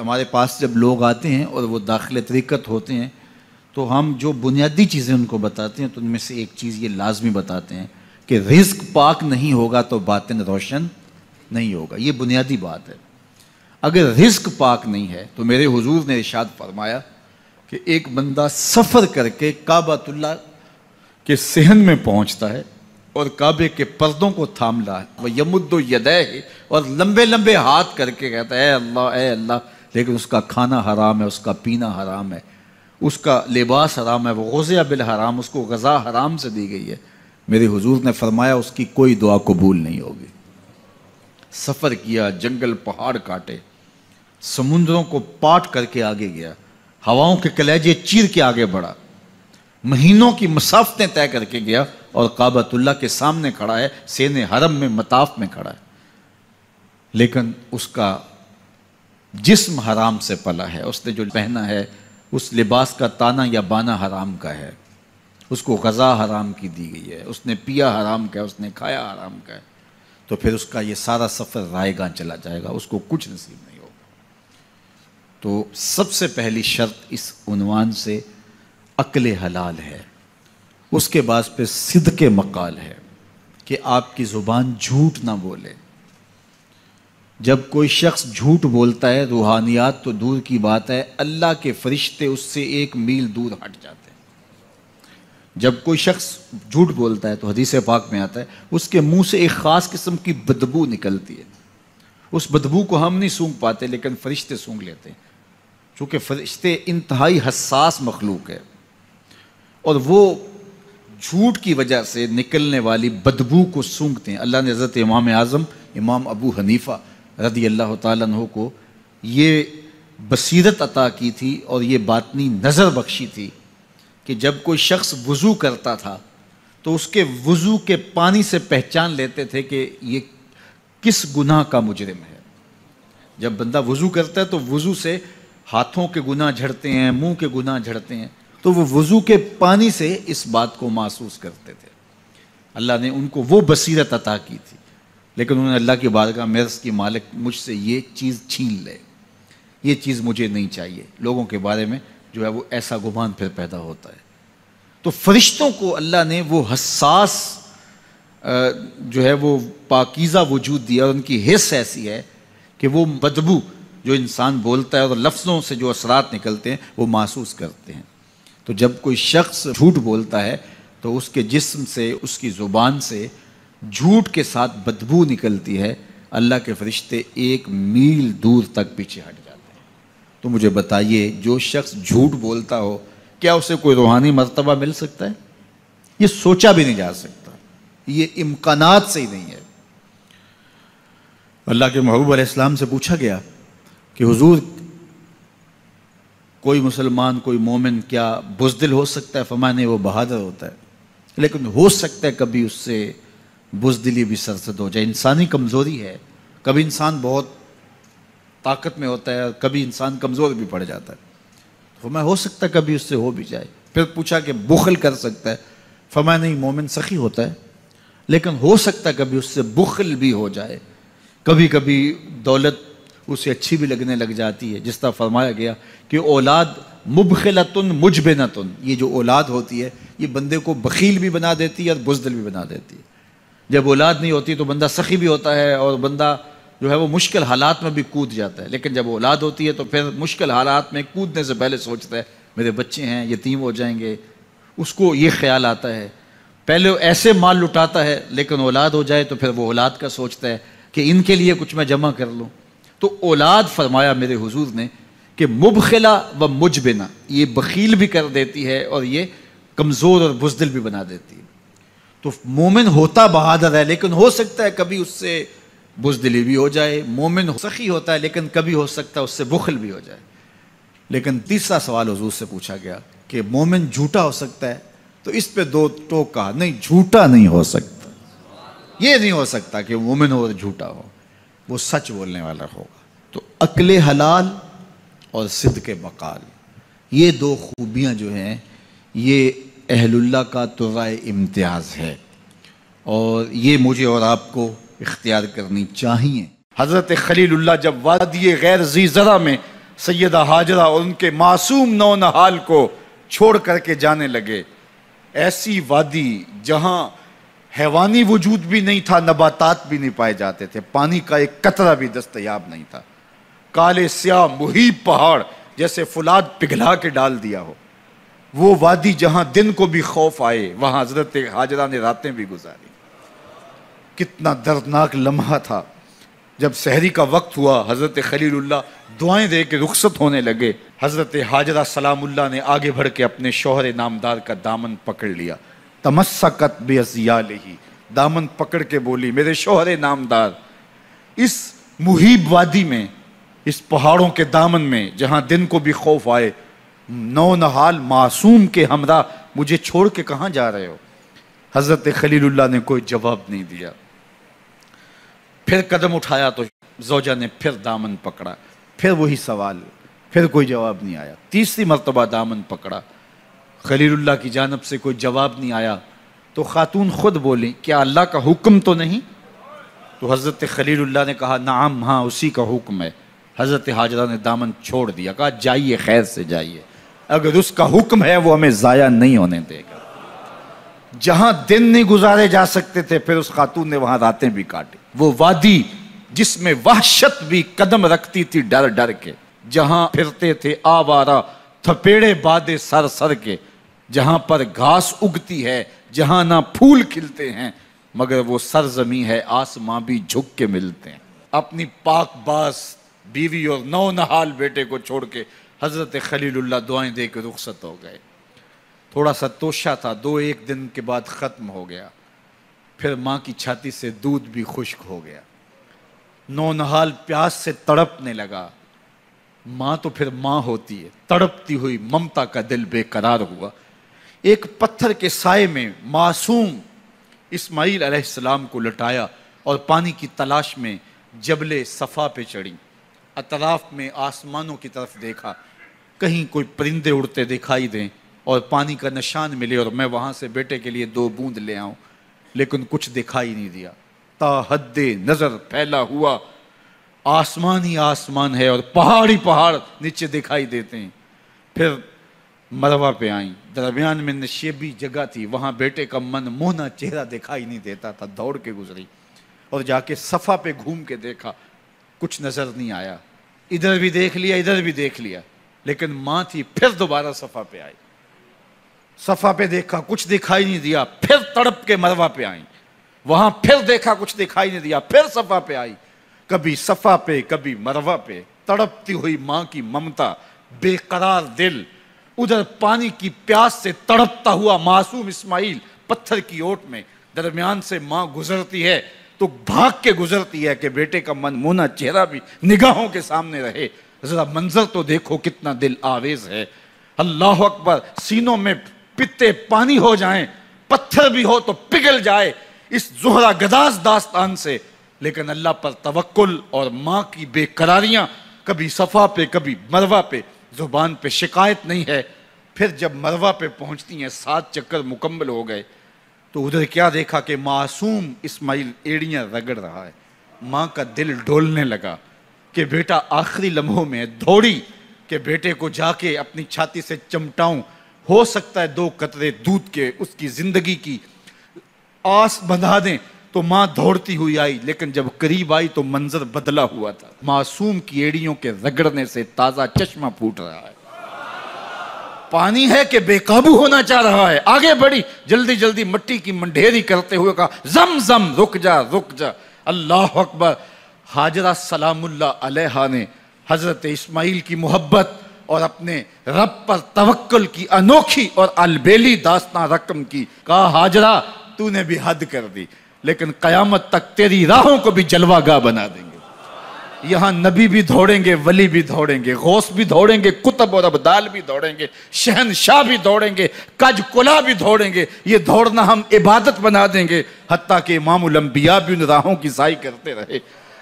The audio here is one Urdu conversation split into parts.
ہمارے پاس جب لوگ آتے ہیں اور وہ داخل طریقت ہوتے ہیں، تو ہم جو بنیادی چیزیں ان کو بتاتے ہیں، تو ان میں سے ایک چیز یہ لازمی بتاتے ہیں کہ رزق پاک نہیں ہوگا تو باطن روشن نہیں ہوگا۔ یہ بنیادی بات ہے۔ اگر رزق پاک نہیں ہے، تو میرے حضور نے ارشاد فرمایا کہ ایک بندہ سفر کر کے کعبۃ اللہ کے صحن میں پہنچتا ہے اور کعبے کے پردوں کو تھام رہا ہے۔ وہ یمد و یدے اور لمبے لمبے ہاتھ کر کے کہتا ہے، اے اللہ اے اللہ لیکن اس کا کھانا حرام ہے، اس کا پینا حرام ہے، اس کا لباس حرام ہے، وہ غزیہ بالحرام اس کو غذا حرام سے دی گئی ہے۔ میرے حضور نے فرمایا، اس کی کوئی دعا قبول نہیں ہوگی۔ سفر کیا، جنگل پہاڑ کاٹے، سمندروں کو پاٹ کر کے آگے گیا، ہواؤں کے کلیجے چیر کے آگے بڑھا، مہینوں کی مسافتیں طے کر کے گیا اور کعبۃ اللہ کے سامنے کھڑا ہے سین حرم میں مطاف میں کھڑا ہے۔ لیکن اس کا جسم حرام سے پلا ہے، اس نے جو پہنا ہے، اس لباس کا تانا یا بانا حرام کا ہے۔ اس کو غذا حرام کی دی گئی ہے، اس نے پیا حرام کا ہے، اس نے کھایا حرام کا ہے۔ تو پھر اس کا یہ سارا سفر رائے گاہ چلا جائے گا، اس کو کچھ نصیب نہیں ہوگا۔ تو سب سے پہلی شرط اس عنوان سے عقل حلال ہے۔ اس کے بعد پہ صدق مقال ہے کہ آپ کی زبان جھوٹ نہ بولے۔ جب کوئی شخص جھوٹ بولتا ہے، روحانیات تو دور کی بات ہے، اللہ کے فرشتے اس سے ایک میل دور ہٹ جاتے ہیں۔ جب کوئی شخص جھوٹ بولتا ہے تو حدیث پاک میں آتا ہے، اس کے منہ سے ایک خاص قسم کی بدبو نکلتی ہے۔ اس بدبو کو ہم نہیں سونگ پاتے، لیکن فرشتے سونگ لیتے ہیں۔ چونکہ فرشتے انتہائی حساس مخلوق ہے اور وہ جھوٹ کی وجہ سے نکلنے والی بدبو کو سونگتے ہیں۔ اللہ نے حضرت امام اعظم، امام ابو حنیفہ رضی اللہ تعالیٰ عنہ کو یہ بصیرت عطا کی تھی اور یہ باطنی نظر بخشی تھی کہ جب کوئی شخص وضو کرتا تھا تو اس کے وضو کے پانی سے پہچان لیتے تھے کہ یہ کس گناہ کا مجرم ہے۔ جب بندہ وضو کرتا ہے تو وضو سے ہاتھوں کے گناہ جھڑتے ہیں، منہ کے گناہ جھڑتے ہیں، تو وہ وضو کے پانی سے اس بات کو محسوس کرتے تھے۔ اللہ نے ان کو وہ بصیرت عطا کی تھی۔ لیکن انہوں نے اللہ کی بارگاہ مرض کی، مالک مجھ سے یہ چیز چھین لے، یہ چیز مجھے نہیں چاہیے۔ لوگوں کے بارے میں جو ہے وہ ایسا گمان پھر پیدا ہوتا ہے۔ تو فرشتوں کو اللہ نے وہ حساس جو ہے وہ پاکیزہ وجود دیا اور ان کی حص ایسی ہے کہ وہ بدبو جو انسان بولتا ہے اور لفظوں سے جو اثرات نکلتے ہیں، وہ محسوس کرتے ہیں۔ تو جب کوئی شخص جھوٹ بولتا ہے، تو اس کے جسم سے، اس کی زبان سے جھوٹ کے ساتھ بدبو نکلتی ہے، اللہ کے فرشتے ایک میل دور تک پیچھے ہٹ جاتے ہیں۔ تو مجھے بتائیے، جو شخص جھوٹ بولتا ہو، کیا اسے کوئی روحانی مرتبہ مل سکتا ہے؟ یہ سوچا بھی نہیں جا سکتا۔ یہ امکانات سے ہی نہیں ہے۔ اللہ کے محبوب علیہ السلام سے پوچھا گیا کہ حضور، کوئی مسلمان، کوئی مومن، کیا بزدل ہو سکتا ہے؟ فمانے وہ بہادر ہوتا ہے۔ لیکن ہو سکتا ہے کبھی اس سے بزدلی بھی سرسد ہو جائے۔ انسانی کمزوری ہے۔ کبھی انسان بہت طاقت میں ہوتا ہے کبھی انسان کمزور بھی پڑ جاتا ہے۔ فرمایا، ہو سکتا ہے کبھی اس سے ہو بھی جائے۔ پھر پوچھا کہ بخل کر سکتا ہے۔ فرمایا، نہیں، مومن سخی ہوتا ہے۔ لیکن ہو سکتا ہے کبھی اس سے بخل بھی ہو جائے۔ کبھی کبھی دولت اسے اچھی بھی لگنے لگ جاتی ہے۔ جس طرح فرمایا گیا کہ اولاد مبخلتن مجبنتن۔ یہ جو اولاد ہوتی ہے، یہ بندے کو بخیل بھی بنا دیتی ہے اور بزدل بھی بنا دیتی ہے۔ جب اولاد نہیں ہوتی تو بندہ سخی بھی ہوتا ہے اور بندہ جو ہے وہ مشکل حالات میں بھی کود جاتا ہے۔ لیکن جب اولاد ہوتی ہے تو پھر مشکل حالات میں کودنے سے پہلے سوچتا ہے، میرے بچے ہیں، یتیم ہو جائیں گے۔ اس کو یہ خیال آتا ہے۔ پہلے ایسے مال لٹاتا ہے، لیکن اولاد ہو جائے تو پھر وہ اولاد کا سوچتا ہے کہ ان کے لیے کچھ میں جمع کر لوں۔ تو اولاد فرمایا میرے حضور نے کہ مبخلا و مجبنا یہ بخیل بھی کر دیتی ہے اور یہ کمزور اور بزدل بھی بنا دیتی ہے۔ تو مومن ہوتا بہادر ہے، لیکن ہو سکتا ہے کبھی اس سے بزدلی بھی ہو جائے، مومن سخی ہوتا ہے لیکن کبھی ہو سکتا ہے اس سے بخل بھی ہو جائے۔ لیکن تیسرا سوال حضور سے پوچھا گیا کہ مومن جھوٹا ہو سکتا ہے؟ تو اس پہ دو ٹوک کہا نہیں، جھوٹا نہیں ہو سکتا۔ یہ نہیں ہو سکتا کہ مومن ہو اور جھوٹا ہو، وہ سچ بولنے والا ہوگا۔ تو عقل حلال اور صدق مقال یہ دو خوبیاں جو ہیں، یہ اہل اللہ کا رائے امتیاز ہے اور یہ مجھے اور آپ کو اختیار کرنی چاہیے۔ حضرت خلیل اللہ جب وادی غیر زی ذرا میں سیدہ حاجرہ اور ان کے معصوم نو نحال کو چھوڑ کر کے جانے لگے، ایسی وادی جہاں حیوانی وجود بھی نہیں تھا، نباتات بھی نہیں پائے جاتے تھے، پانی کا ایک قطرہ بھی دستیاب نہیں تھا۔ کالے سیاہ محیب پہاڑ جیسے فلاد پگھلا کے ڈال دیا ہو۔ وہ وادی جہاں دن کو بھی خوف آئے، وہاں حضرت حاجرہ نے راتیں بھی گزاری۔ کتنا دردناک لمحہ تھا۔ جب سحری کا وقت ہوا، حضرت خلیل اللہ دعائیں دے کے رخصت ہونے لگے۔ حضرت حاجرہ سلام اللہ نے آگے بڑھ کے اپنے شوہر نامدار کا دامن پکڑ لیا۔ تمسکت بے ہی دامن پکڑ کے بولی، میرے شوہر نامدار، اس محیب وادی میں، اس پہاڑوں کے دامن میں، جہاں دن کو بھی خوف آئے نو نحال معصوم کے ہمراہ مجھے چھوڑ کے کہاں جا رہے ہو؟ حضرت خلیل اللہ نے کوئی جواب نہیں دیا۔ پھر قدم اٹھایا تو زوجہ نے پھر دامن پکڑا۔ پھر وہی سوال، پھر کوئی جواب نہیں آیا۔ تیسری مرتبہ دامن پکڑا۔ خلیل اللہ کی جانب سے کوئی جواب نہیں آیا۔ تو خاتون خود بولی، کیا اللہ کا حکم تو نہیں؟ تو حضرت خلیل اللہ نے کہا، نعم ہاں اسی کا حکم ہے۔ حضرت حاجرہ نے دامن چھوڑ دیا، کہا، جائیے، خیر سے جائیے۔ اگر اس کا حکم ہے، وہ ہمیں ضائع نہیں ہونے دے گا۔ جہاں دن نہیں گزارے جا سکتے تھے، پھر اس خاتون نے وہاں راتیں بھی کاٹی وہ وادی جس میں وحشت بھی قدم رکھتی تھی، ڈر ڈر کے، جہاں پھرتے تھے آوارا تھپیڑے بادے سر سر کے، جہاں پر گھاس اگتی ہے، جہاں نہ پھول کھلتے ہیں، مگر وہ سرزمی ہے، آسماں بھی جھک کے ملتے ہیں۔ اپنی پاک باس، بیوی اور نو نحال بیٹے کو چھوڑ کے حضرت خلیل اللہ دعائیں دے کے رخصت ہو گئے۔ تھوڑا سا توشہ تھا، دو ایک دن کے بعد ختم ہو گیا۔ پھر ماں کی چھاتی سے دودھ بھی خشک ہو گیا۔ نونحال پیاس سے تڑپنے لگا۔ ماں تو پھر ماں ہوتی ہے، تڑپتی ہوئی ممتا کا دل بے قرار ہوا۔ ایک پتھر کے سائے میں معصوم اسماعیل علیہ السلام کو لٹایا اور پانی کی تلاش میں جبل صفا پہ چڑھی اطراف میں آسمانوں کی طرف دیکھا۔ کہیں کوئی پرندے اڑتے دکھائی دیں اور پانی کا نشان ملے اور میں وہاں سے بیٹے کے لیے دو بوند لے آؤں، لیکن کچھ دکھائی نہیں دیا۔ تا حد نظر پھیلا ہوا۔ آسمان ہی آسمان ہے اور پہاڑی پہاڑ نیچے دکھائی دیتے ہیں۔ پھر مروا پہ آئیں۔ درمیان میں نشیبی جگہ تھی۔ وہاں بیٹے کا من مونا چہرہ دکھائی نہیں دیتا تھا۔ دوڑ کے گزری اور جا کے صفا پہ گھوم کے دیکھا۔ کچھ نظر نہیں آیا۔ ادھر بھی دیکھ لیا، ادھر بھی دیکھ لیا۔ لیکن ماں تھی، پھر دوبارہ صفا پہ آئی۔ صفا پہ دیکھا، کچھ دکھائی نہیں دیا۔ پھر تڑپ کے مروا پہ آئی وہاں پھر دیکھا، کچھ دکھائی نہیں دیا۔ پھر صفا پہ آئی۔ کبھی صفا پہ، کبھی مروا پہ۔ تڑپتی ہوئی ماں کی ممتا، بے قرار دل۔ ادھر پانی کی پیاس سے تڑپتا ہوا معصوم اسماعیل پتھر کی اوٹ میں۔ درمیان سے ماں گزرتی ہے۔ تو بھاگ کے گزرتی ہے کہ بیٹے کا من مونا چہرہ بھی نگاہوں کے سامنے رہے۔ ذرا منظر تو دیکھو کتنا دل آویز ہے۔ اللہ اکبر، سینوں میں پتے پانی ہو جائیں، پتھر بھی ہو تو پگل جائے اس زہرہ گداز داستان سے۔ لیکن اللہ پر توکل اور ماں کی بے قراریاں کبھی صفا پہ، کبھی مروا پہ، زبان پہ شکایت نہیں ہے۔ پھر جب مروا پہ پہنچتی ہیں، سات چکر مکمل ہو گئے۔ تو ادھر کیا دیکھا کہ معصوم اسماعیل ایڑیاں رگڑ رہا ہے؟ ماں کا دل ڈولنے لگا کہ بیٹا آخری لمحوں میں دوڑی کہ بیٹے کو جا کے اپنی چھاتی سے چمٹاؤں۔ ہو سکتا ہے دو قطرے دودھ کے اس کی زندگی کی آس بندھا دیں تو ماں دوڑتی ہوئی آئی، لیکن جب قریب آئی تو منظر بدلا ہوا تھا۔ معصوم کی ایڑیوں کے رگڑنے سے تازہ چشمہ پھوٹ رہا ہے۔ پانی ہے کہ بے قابو ہونا چاہ رہا ہے۔ آگے بڑھی۔ جلدی جلدی مٹی کی منڈیری کرتے ہوئے کہا، زم زم، رک جا رک جا۔ اللہ اکبر۔ حاجرہ سلام اللہ علیہ نے حضرت اسماعیل کی محبت اور اپنے رب پر توکل کی انوکھی اور البیلی داستان رقم کی، کہا، حاجرہ، تو نے بھی حد کر دی، لیکن قیامت تک تیری راہوں کو بھی جلوہ گاہ بنا دیں گے۔ یہاں نبی بھی دوڑیں گے، ولی بھی دوڑیں گے، غوث بھی دوڑیں گے کتب اور ابدال بھی دوڑیں گے، شہنشاہ بھی دوڑیں گے کج کلا بھی دوڑیں گے۔ یہ دوڑنا ہم عبادت بنا دیں گے۔ حتیٰ کہ امام الانبیاء بھی ان راہوں کی سائی کرتے رہے۔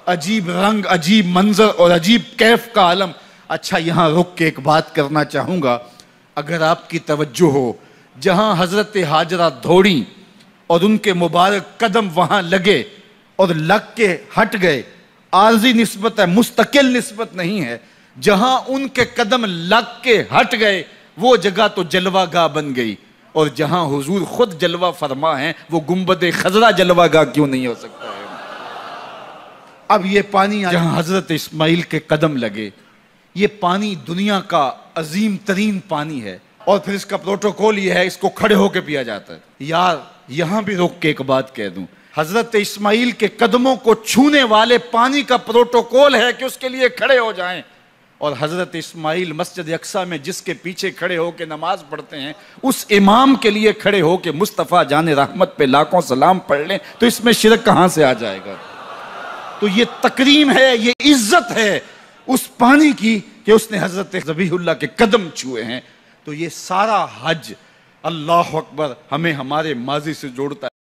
عجیب رنگ، عجیب منظر اور عجیب کیف کا عالم۔ اچھا یہاں رک کے ایک بات کرنا چاہوں گا۔ اگر آپ کی توجہ ہو، جہاں حضرت حاجرہ دھوڑی اور ان کے مبارک قدم وہاں لگے اور لگ کے ہٹ گئے عارضی نسبت ہے، مستقل نسبت نہیں ہے۔ جہاں ان کے قدم لگ کے ہٹ گئے، وہ جگہ تو جلوہ گاہ بن گئی۔ اور جہاں حضور خود جلوہ فرما ہے وہ گنبد خزرہ جلوہ گاہ کیوں نہیں ہو سکتا ہے؟ اب یہ پانی جہاں حضرت اسماعیل کے قدم لگے، یہ پانی دنیا کا عظیم ترین پانی ہے۔ اور پھر اس کا پروٹوکول یہ ہے، اس کو کھڑے ہو کے پیا جاتا ہے۔ یار، یہاں بھی روک کے ایک بات کہہ دوں۔ حضرت اسماعیل کے قدموں کو چھونے والے پانی کا پروٹوکول ہے کہ اس کے لیے کھڑے ہو جائیں۔ اور حضرت اسماعیل مسجد اقسا میں جس کے پیچھے کھڑے ہو کے نماز پڑھتے ہیں، اس امام کے لیے کھڑے ہو کے مصطفیٰ جان رحمت پہ لاکھوں سلام پڑھ لیں تو اس میں شرک کہاں سے آ جائے گا؟ تو یہ تکریم ہے، یہ عزت ہے اس پانی کی کہ اس نے حضرت زبیح اللہ کے قدم چھوئے ہیں۔ تو یہ سارا حج اللہ اکبر ہمیں ہمارے ماضی سے جوڑتا ہے۔